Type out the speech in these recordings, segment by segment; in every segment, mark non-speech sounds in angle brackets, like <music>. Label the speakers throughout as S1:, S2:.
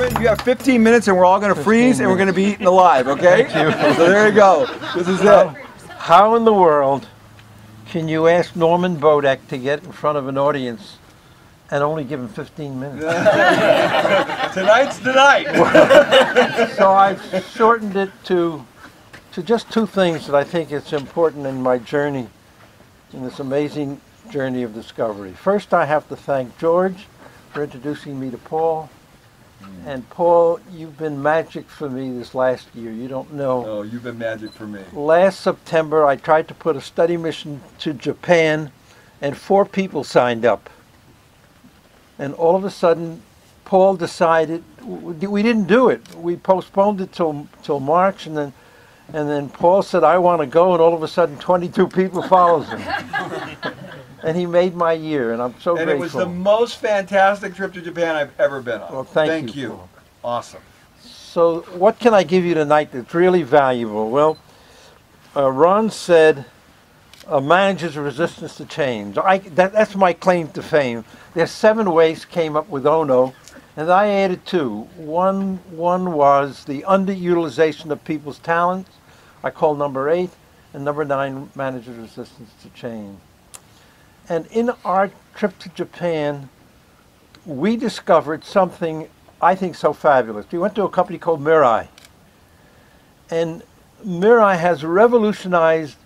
S1: You have 15 minutes and we're all going to freeze and we're going to be eaten alive, okay? Thank you. <laughs> So there you go. This is it.
S2: How in the world can you ask Norman Bodek to get in front of an audience and only give him 15 minutes? <laughs>
S1: Tonight's tonight. <laughs>
S2: so I've shortened it to to just two things that I think it's important in my journey, in this amazing journey of discovery. First, I have to thank George for introducing me to Paul. And Paul, you've been magic for me this last year. You don't know.
S1: Oh, you've been magic for me.
S2: Last September, I tried to put a study mission to Japan, and four people signed up. And all of a sudden, Paul decided we didn't do it. We postponed it till till March, and then and then Paul said, "I want to go," and all of a sudden, 22 people follows him. <laughs> and he made my year, and I'm so
S1: and
S2: grateful.
S1: it was the most fantastic trip to Japan I've ever been on.
S2: Well, thank you, Thank
S1: you.
S2: Paul.
S1: Awesome.
S2: So, what can I give you tonight that's really valuable? Well, uh, Ron said, "A manager's resistance to change." I, that, that's my claim to fame. There's seven ways came up with Ohno, and I added two. One, one was the underutilization of people's talents. I call number eight, and number nine, manager's resistance to change. And in our trip to Japan, we discovered something I think so fabulous. We went to a company called Mirai. And Mirai has revolutionized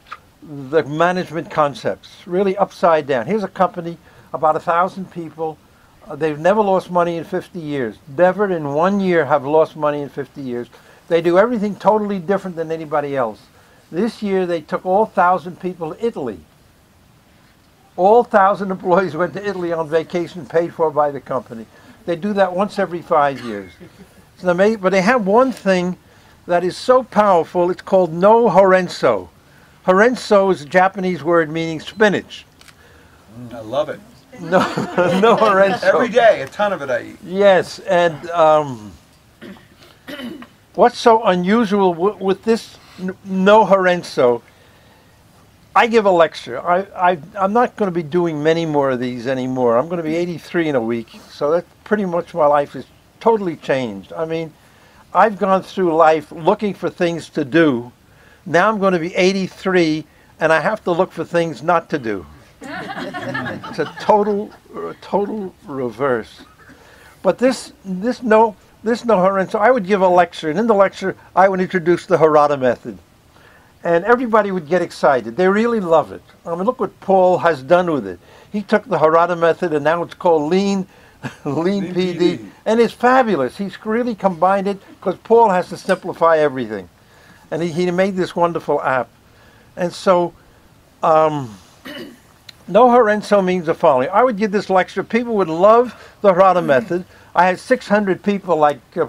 S2: the management concepts, really upside down. Here's a company, about a thousand people. Uh, they've never lost money in 50 years. Never in one year have lost money in 50 years. They do everything totally different than anybody else. This year they took all thousand people to Italy. All thousand employees went to Italy on vacation paid for by the company. They do that once every five years. It's amazing, but they have one thing that is so powerful. It's called no horenso. Horenso is a Japanese word meaning spinach.
S1: I love it.
S2: No, <laughs> no horenso.
S1: Every day, a ton of it I eat.
S2: Yes, and um, what's so unusual w- with this n- no horenso? I give a lecture. I, I, I'm not going to be doing many more of these anymore. I'm going to be 83 in a week, so that's pretty much my life is totally changed. I mean, I've gone through life looking for things to do. Now I'm going to be 83, and I have to look for things not to do. <laughs> it's a total, a total reverse. But this, this no, this no so I would give a lecture, and in the lecture, I would introduce the Harada method. And everybody would get excited. They really love it. I mean, look what Paul has done with it. He took the Harada method, and now it's called Lean, <laughs> Lean,
S1: Lean
S2: PD,
S1: PD.
S2: and it's fabulous. He's really combined it because Paul has to simplify everything, and he, he made this wonderful app. And so, um, <coughs> no Horenso means the following. I would give this lecture. People would love the Harada <coughs> method. I had 600 people, like uh,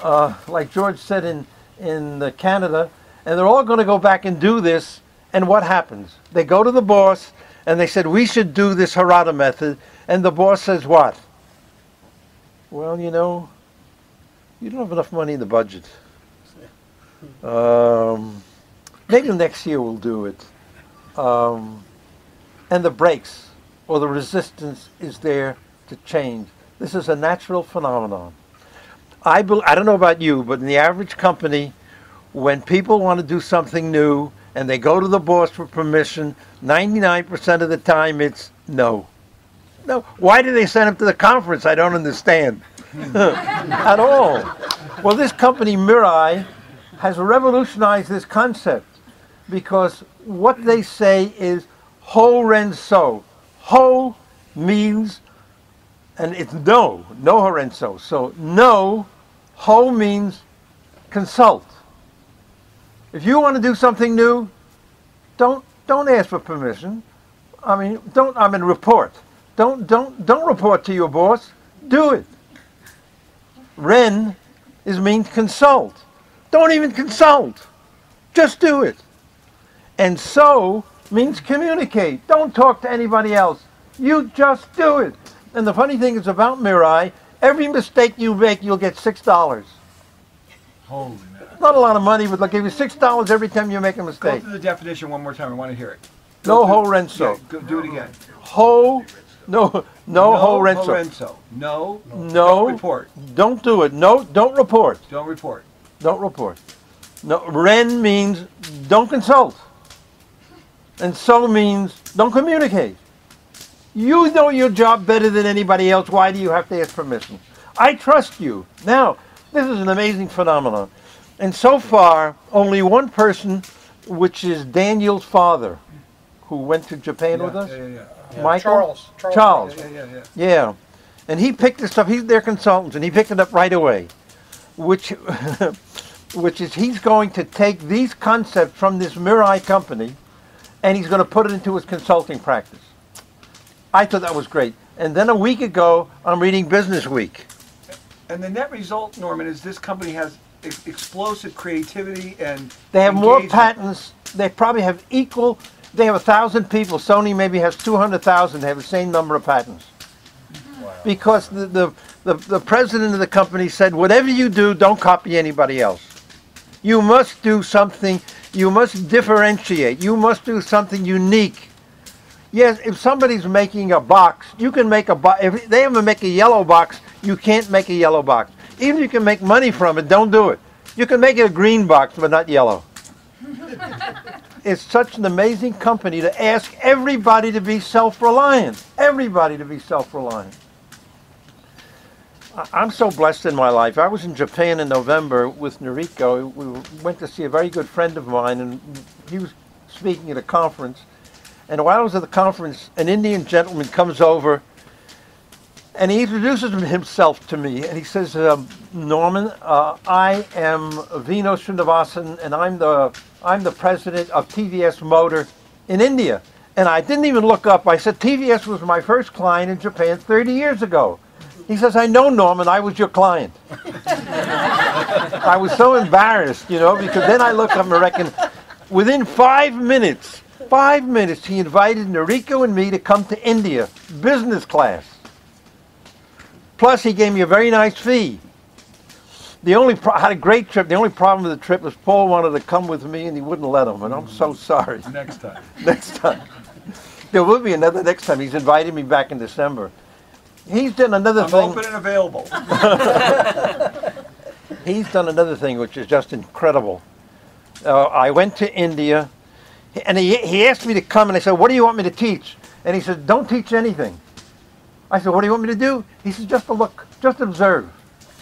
S2: uh, like George said in in Canada, and they're all going to go back and do this. And what happens? They go to the boss and they said we should do this Harada method, and the boss says what? Well, you know, you don't have enough money in the budget. Um, maybe next year we'll do it. Um, and the brakes or the resistance is there to change. This is a natural phenomenon. I, bel I don't know about you, but in the average company, when people want to do something new and they go to the boss for permission, 99% of the time it's no. No. Why do they send them to the conference? I don't understand. <laughs> At all. Well, this company, Mirai, has revolutionized this concept because what they say is ho ren so. Ho means, and it's no, no horenso. So no, ho means consult. If you want to do something new, don't don't ask for permission. I mean, don't I mean report. Don't don't don't report to your boss. Do it. Ren is means consult. Don't even consult. Just do it. And so means communicate. Don't talk to anybody else. You just do it. And the funny thing is about Mirai, every mistake you make, you'll get six dollars.
S1: Holy man.
S2: Not a lot of money, but they'll give you six dollars every time you make a mistake.
S1: Go through the definition one more time. I want to hear it.
S2: No ho renso.
S1: Yeah, go, do it again.
S2: Ho No, no, ho renso.
S1: Horenso. No.
S2: No.
S1: Don't report.
S2: Don't do it. No, don't report.
S1: Don't report.
S2: Don't report. No, ren means don't consult. And so means don't communicate. You know your job better than anybody else. Why do you have to ask permission? I trust you. Now, this is an amazing phenomenon. And so far, only one person, which is Daniel's father, who went to Japan
S1: Yeah,
S2: with us.
S1: Yeah, yeah, yeah.
S2: Michael?
S3: Charles. Charles.
S2: Charles.
S1: Yeah, yeah, yeah.
S2: Yeah. And he picked this up. He's their consultant, and he picked it up right away. Which, <laughs> which is he's going to take these concepts from this Mirai company, and he's going to put it into his consulting practice. I thought that was great. And then a week ago, I'm reading Business Week.
S1: And the net result, Norman, is this company has ex- explosive creativity and
S2: They have more patents. They probably have equal. They have a thousand people. Sony maybe has two hundred thousand. They have the same number of patents. Because the, the, the, the president of the company said, whatever you do, don't copy anybody else. You must do something. You must differentiate. You must do something unique. Yes, if somebody's making a box, you can make a box. If they ever make a yellow box, you can't make a yellow box. Even if you can make money from it, don't do it. You can make it a green box, but not yellow. it's such an amazing company to ask everybody to be self-reliant. Everybody to be self-reliant. I'm so blessed in my life. I was in Japan in November with Noriko. We went to see a very good friend of mine, and he was speaking at a conference. And while I was at the conference, an Indian gentleman comes over and he introduces himself to me. And he says, um, Norman, uh, I am Venu Srinivasan, and I'm the, I'm the president of TVS Motor in India. And I didn't even look up. I said, TVS was my first client in Japan 30 years ago. He says, I know, Norman, I was your client. <laughs> I was so embarrassed, you know, because then I look up and reckon, within five minutes, five minutes, he invited Noriko and me to come to India, business class. Plus, he gave me a very nice fee. The only pro- I had a great trip. The only problem with the trip was Paul wanted to come with me, and he wouldn't let him. And I'm so sorry.
S1: Next time. <laughs>
S2: next time, there will be another next time. He's invited me back in December. He's done another
S1: I'm
S2: thing.
S1: open and available. <laughs>
S2: He's done another thing which is just incredible. Uh, I went to India, and he, he asked me to come, and I said, "What do you want me to teach?" And he said, "Don't teach anything." I said, "What do you want me to do?" He said, "Just to look, just observe."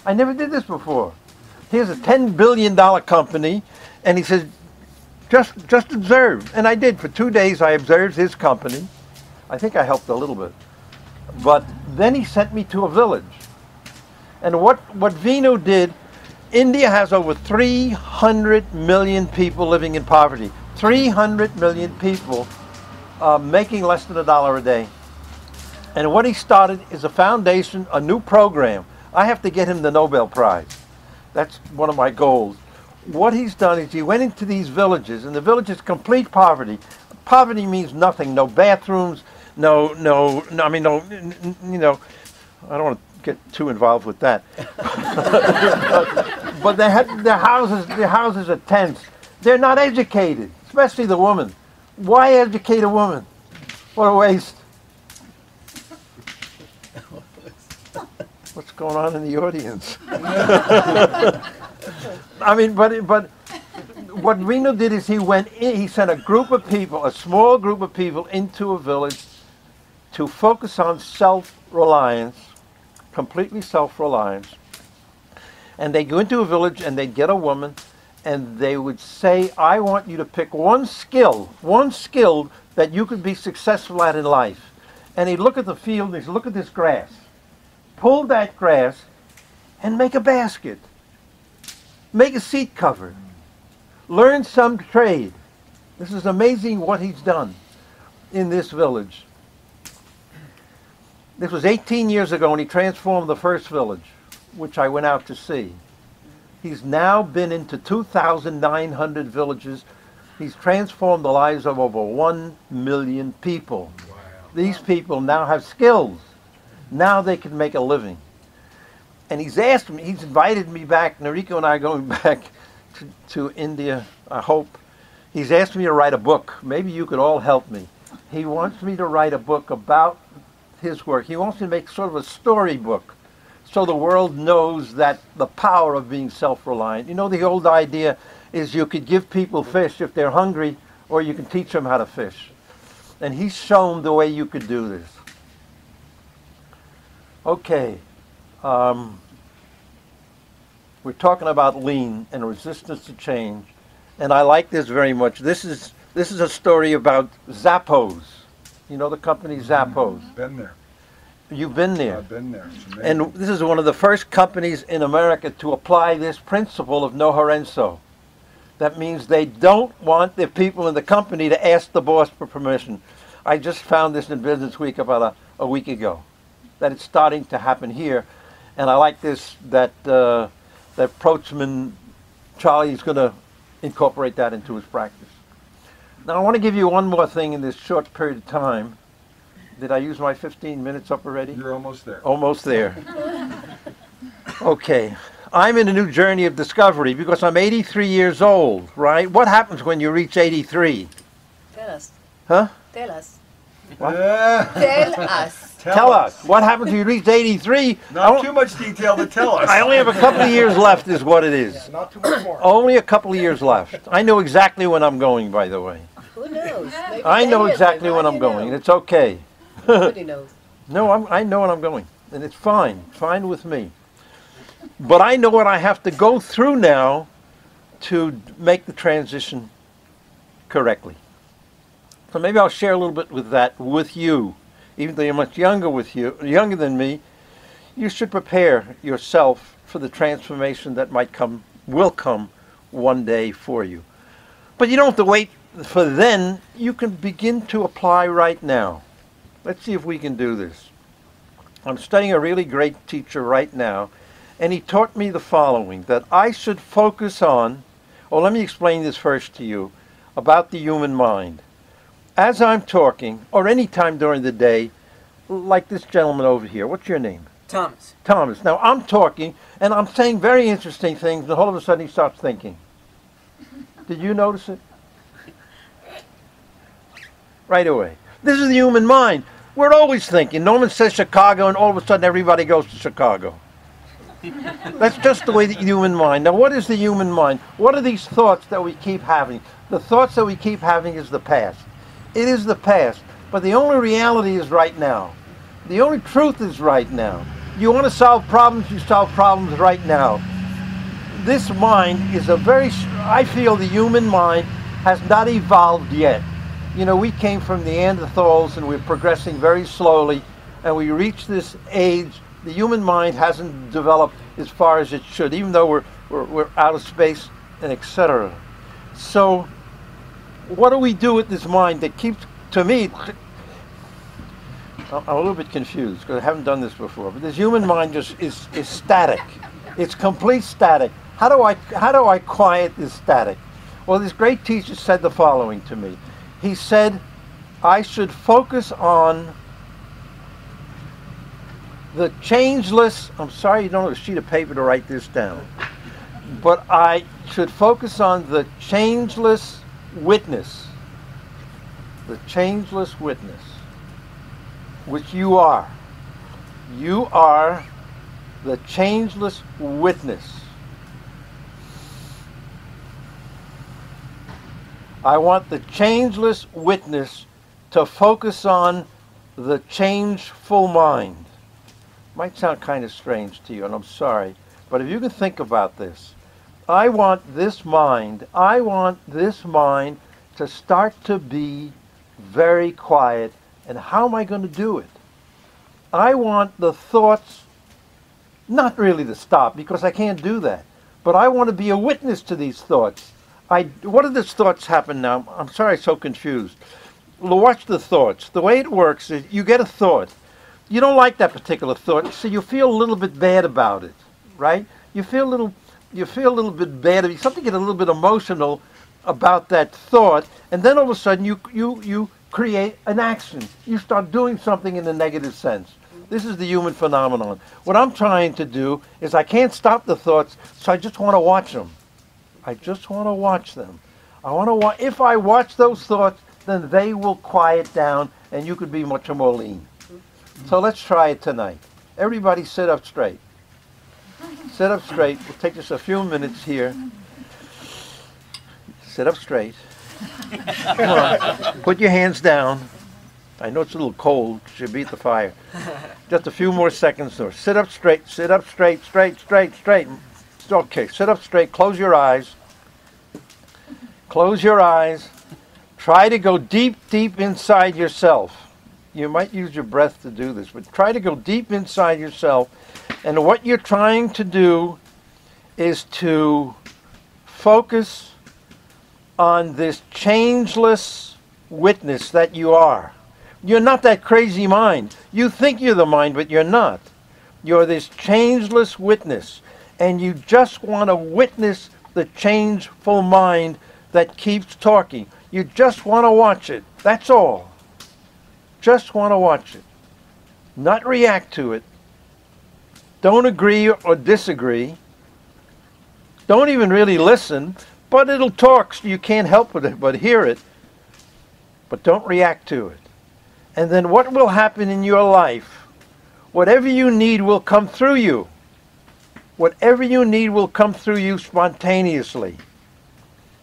S2: I never did this before. Here's a ten billion dollar company, and he said, "Just, just observe." And I did. For two days, I observed his company. I think I helped a little bit, but then he sent me to a village. And what, what Venu did, India has over 300 million people living in poverty. 300 million people uh, making less than a dollar a day. And what he started is a foundation, a new program. I have to get him the Nobel Prize. That's one of my goals. What he's done is he went into these villages, and the village is complete poverty. Poverty means nothing. No bathrooms. No, no, no. I mean, no. You know, I don't want to get too involved with that. <laughs> but, but they had their houses. Their houses are tents. They're not educated, especially the woman. Why educate a woman? What a waste. What's going on in the audience? <laughs> I mean, but but what Venu did is he went in, he sent a group of people, a small group of people, into a village to focus on self-reliance, completely self-reliance. And they go into a village and they get a woman and they would say, I want you to pick one skill, one skill that you could be successful at in life. And he'd look at the field and he'd look at this grass. Pull that grass and make a basket. Make a seat cover. Learn some trade. This is amazing what he's done in this village. This was 18 years ago when he transformed the first village, which I went out to see. He's now been into 2,900 villages. He's transformed the lives of over 1 million people. These people now have skills. Now they can make a living. And he's asked me, he's invited me back, Noriko and I are going <laughs> back to, to India, I hope. He's asked me to write a book. Maybe you could all help me. He wants me to write a book about his work. He wants me to make sort of a storybook so the world knows that the power of being self-reliant. You know, the old idea is you could give people fish if they're hungry, or you can teach them how to fish. And he's shown the way you could do this. Okay. Um, we're talking about lean and resistance to change. And I like this very much. This is this is a story about Zappos. You know the company Zappos.
S1: Been there.
S2: You've been there.
S1: I've been there.
S2: And this is one of the first companies in America to apply this principle of no horenso. That means they don't want the people in the company to ask the boss for permission. I just found this in Business Week about a, a week ago, that it's starting to happen here. And I like this, that, uh, that Protzman, Charlie is going to incorporate that into his practice. Now I want to give you one more thing in this short period of time. Did I use my 15 minutes up already?
S1: You're almost there.
S2: Almost there. <laughs> Okay. I'm in a new journey of discovery because I'm 83 years old, right? What happens when you reach 83?
S3: Tell us.
S2: Huh?
S3: Tell us.
S1: Yeah. <laughs>
S3: Tell us.
S2: Tell us. What happens when you reach 83? I
S1: Not too much detail to tell us.
S2: I only have a couple of years left, is what it is.
S1: Not too much more.
S2: Only a couple of years left. I know exactly when I'm going, by the way.
S3: Who knows? Maybe
S2: I know exactly when I'm going.
S3: know.
S2: It's okay. <laughs>
S3: Nobody knows. <laughs>
S2: No, I'm, I know when I'm going, and it's fine, fine with me. But I know what I have to go through now to make the transition correctly. So maybe I'll share a little bit with that with you, even though you're much younger with you, younger than me. You should prepare yourself for the transformation that might come, will come one day for you. But you don't have to wait for then. You can begin to apply right now. Let's see if we can do this. I'm studying a really great teacher right now, and he taught me the following that I should focus on. Well, let me explain this first to you about the human mind. As I'm talking, or any time during the day, like this gentleman over here, what's your name?
S4: Thomas.
S2: Thomas. Now I'm talking, and I'm saying very interesting things, and all of a sudden he starts thinking. Did you notice it? Right away. This is the human mind. We're always thinking. Norman says Chicago, and all of a sudden everybody goes to Chicago. That's just the way the human mind. Now, what is the human mind? What are these thoughts that we keep having? The thoughts that we keep having is the past. It is the past, but the only reality is right now. The only truth is right now. You want to solve problems, you solve problems right now. This mind is a very, I feel the human mind has not evolved yet. You know, we came from Neanderthals and we're progressing very slowly, and we reach this age. The human mind hasn't developed as far as it should, even though we're, we're, we're out of space and etc. So, what do we do with this mind that keeps, to me, I'm a little bit confused because I haven't done this before. But this human mind just is, is static. It's complete static. How do I how do I quiet this static? Well, this great teacher said the following to me. He said, I should focus on the changeless. I'm sorry you don't have a sheet of paper to write this down. But I should focus on the changeless witness. The changeless witness which you are. You are the changeless witness. I want the changeless witness to focus on the changeful mind. Might sound kind of strange to you, and I'm sorry, but if you can think about this, I want this mind, I want this mind to start to be very quiet and how am I going to do it? I want the thoughts not really to stop because I can't do that, but I want to be a witness to these thoughts. I, what do these thoughts happen now? I'm sorry, I'm so confused. Watch the thoughts. The way it works is you get a thought. You don't like that particular thought, so you feel a little bit bad about it, right? You feel a little, you feel a little bit bad. You something get a little bit emotional about that thought, and then all of a sudden you you you create an action. You start doing something in the negative sense. This is the human phenomenon. What I'm trying to do is I can't stop the thoughts, so I just want to watch them. I just want to watch them. I want to watch. If I watch those thoughts, then they will quiet down, and you could be much more lean. So let's try it tonight. Everybody sit up straight. Sit up straight. We'll take just a few minutes here. Sit up straight. Put your hands down. I know it's a little cold. Should be at the fire. Just a few more seconds there. Sit up straight. Sit up straight. Straight. Straight. Straight. Okay. Sit up straight. Close your eyes. Close your eyes. Try to go deep, deep inside yourself. You might use your breath to do this, but try to go deep inside yourself. And what you're trying to do is to focus on this changeless witness that you are. You're not that crazy mind. You think you're the mind, but you're not. You're this changeless witness. And you just want to witness the changeful mind that keeps talking. You just want to watch it. That's all. Just want to watch it. Not react to it. Don't agree or disagree. Don't even really listen, but it'll talk so you can't help it but hear it. But don't react to it. And then what will happen in your life? Whatever you need will come through you. Whatever you need will come through you spontaneously.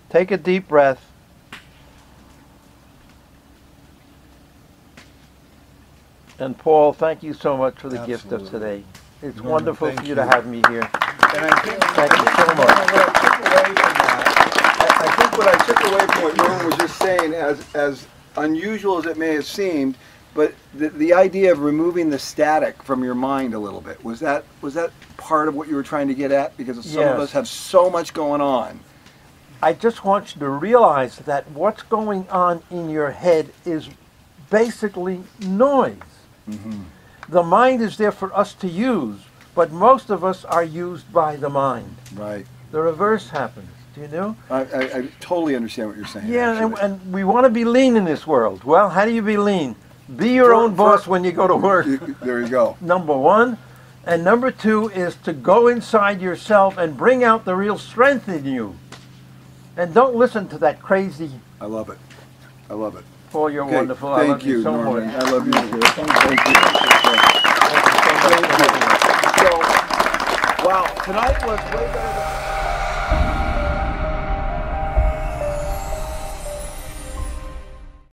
S2: Take a deep breath. And Paul, thank you so much for the gift of today. It's
S1: Norman,
S2: wonderful for
S1: thank
S2: you to have me here.
S1: And I think,
S2: Thank you so much.
S1: what I took away from that, I, I think what I took away from what Norman was just saying, as as unusual as it may have seemed, but the, the idea of removing the static from your mind a little bit was that was that part of what you were trying to get at? Because some of
S2: Yes.
S1: us have so much going on.
S2: I just want you to realize that what's going on in your head is basically noise. Mm-hmm. The mind is there for us to use, but most of us are used by the mind.
S1: Right.
S2: The reverse happens. Do you know?
S1: I, I, I totally understand what you're saying.
S2: Yeah, and, and we want to be lean in this world. Well, how do you be lean? Be your
S1: For-
S2: own
S1: for-
S2: boss when you go to work.
S1: You- there you go. <laughs>
S2: Number one. And number two is to go inside yourself and bring out the real strength in you. And don't listen to that crazy
S1: I love it. I love it.
S2: Paul, you're
S1: Okay,
S2: wonderful. I
S1: Thank
S2: love you,
S1: you,
S2: so
S1: Norman.
S2: much.
S1: I love you too. Thank you.
S2: Thank you so much for having.
S1: So, wow, tonight was way better than.